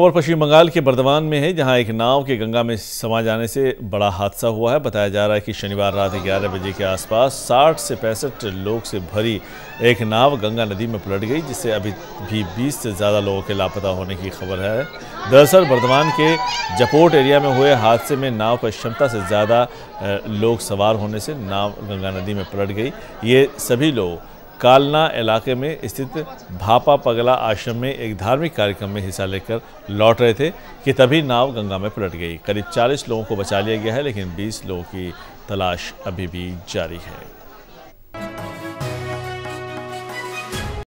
खबर पश्चिम बंगाल के बर्दवान में है, जहाँ एक नाव के गंगा में समा जाने से बड़ा हादसा हुआ है। बताया जा रहा है कि शनिवार रात ग्यारह बजे के आसपास 60 से पैंसठ लोग से भरी एक नाव गंगा नदी में पलट गई, जिससे अभी भी 20 से ज़्यादा लोगों के लापता होने की खबर है। दरअसल बर्दवान के जपोट एरिया में हुए हादसे में नाव पर क्षमता से ज़्यादा लोग सवार होने से नाव गंगा नदी में पलट गई। ये सभी लोग कालना इलाके में स्थित भापा पगला आश्रम में एक धार्मिक कार्यक्रम में हिस्सा लेकर लौट रहे थे कि तभी नाव गंगा में पलट गई। करीब 40 लोगों को बचा लिया गया है, लेकिन 20 लोगों की तलाश अभी भी जारी है।